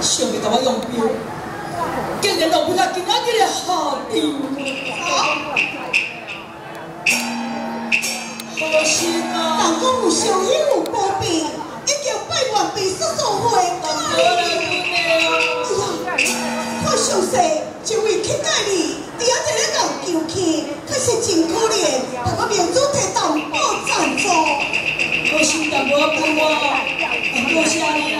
想要甲我用兵，竟然落不到今仔日的下场。可惜啊！人讲有上瘾有保庇，已经百万被叔叔会得来哎呀，看详细，一位乞丐哩，伫遐一个人求去，可是真可怜，他个明主提淡薄赞助。可惜淡薄帮我，多谢你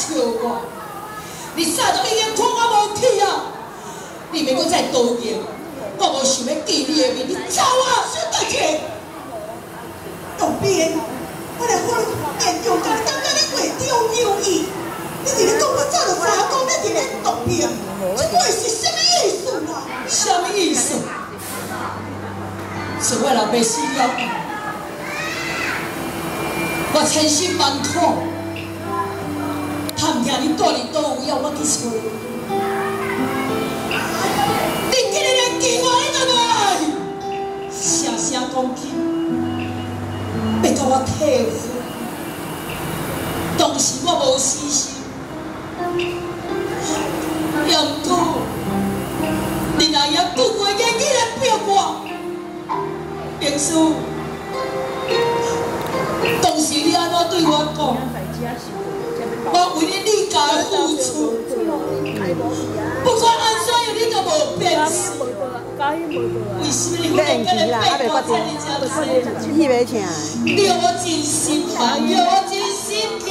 笑我？你早都已经看我无去啊！你要搁再多言，我无想要见你的面，你走啊！小大姐，当兵，我来看面中，甲你感觉你话中有意。你是咧讲我早就知影讲你伫咧当兵，这话是什么意思啊？什么意思？是我老爸死了，我千辛万苦，听你住伫倒位，要我去找。你今日连电话你都无爱，声声讲起，要甲我替付。当时我无死心，也毋过，你那样不过眼睛来骗我，平叔，当时你安怎对我讲？不管安怎样，你都无变心。为什么你忽然间来背叛在你家子？你袂听？你让我真心烦，对我真心痛。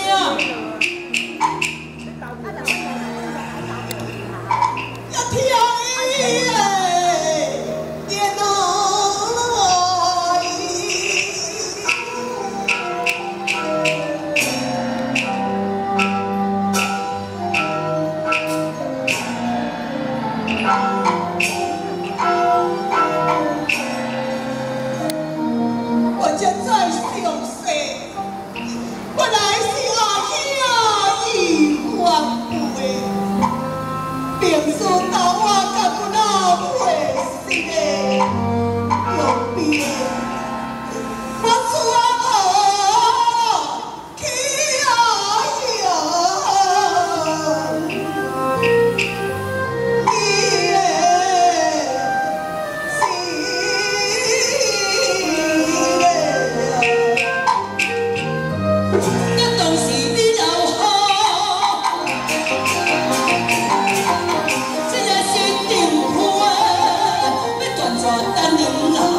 要断绝等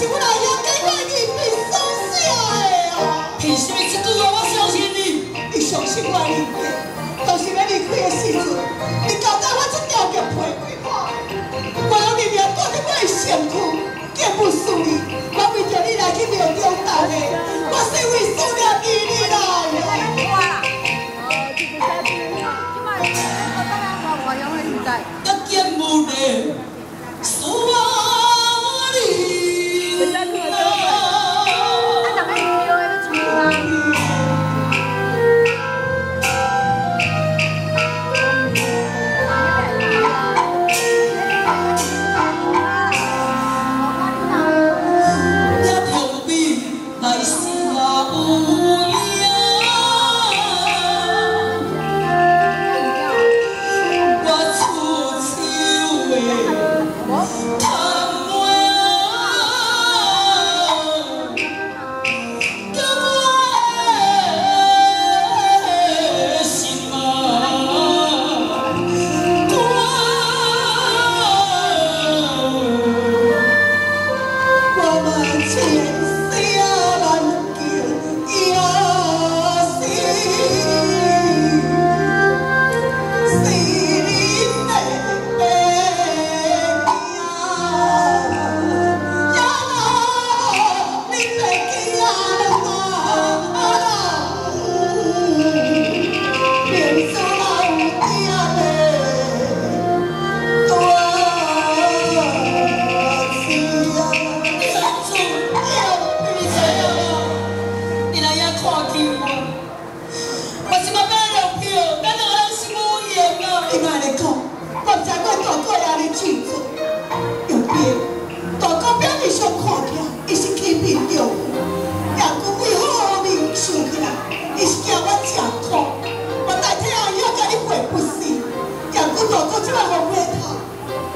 是我来遐解决你被所写的啊。凭什么这句话我相信你？你相信我离开，就是要离开的时阵，你交代我这条叫批几看，我有命命带你我的身躯，见不输你，我为着你来去庙中斗的，我是为思念你你来的。要见无呢，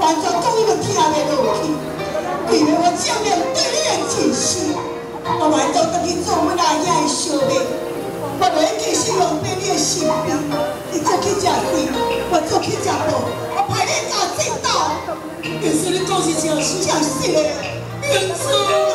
帮助众人听下来落，因为我将了对你的真心，我来到这里做我的小妹，我来继续用对你的心命，你做去吃亏，我做去吃苦，我陪你走正道，你说你做事情是的，你错。